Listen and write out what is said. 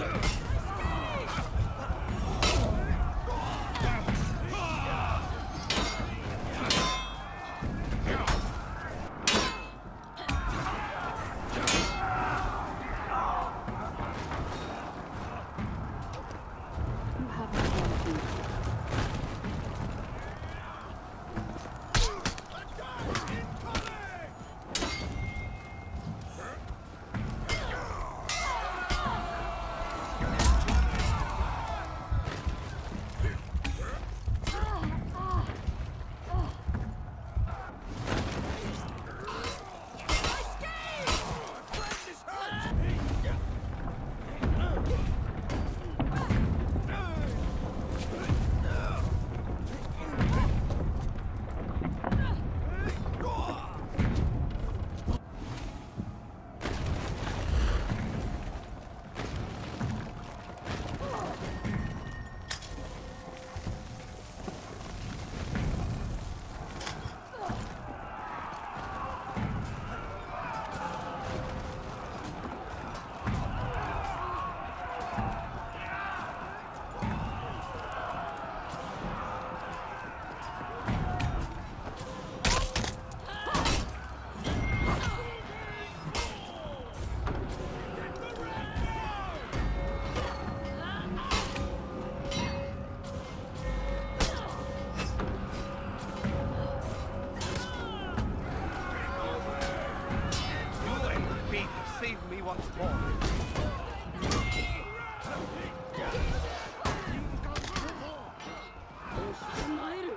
Ugh. save me once more. Smile!